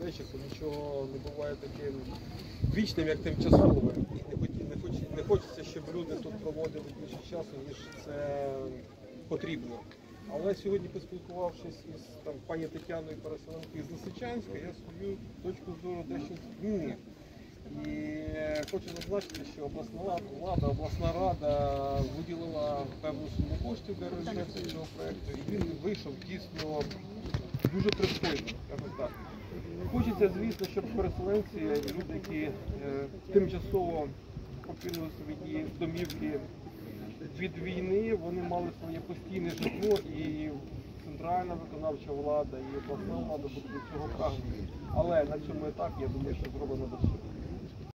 небезпечих, то нічого не буває таким вічним, як тимчасовим. Не, не, хоч, не хочеться, щоб люди тут проводили більше часу, ніж це потрібно. Але сьогодні, поспілкувавшись із там, пані Тетяною Переселенкою з Лисичанська, я свою точку зору дещо змінив. І хочу зазначити, що обласна влада, обласна рада виділила певну суму коштів для реалізації цього проекту, і він вийшов дійсно дуже пристойно, скажімо так. Хочеться, звісно, щоб переселенці, люди, які е, тимчасово покинули свої домівки від війни, вони мали своє постійне житло і центральна виконавча влада, і обласна влада будуть до цього прагнути. Але на цьому етапі я думаю, що зроблено достатньо.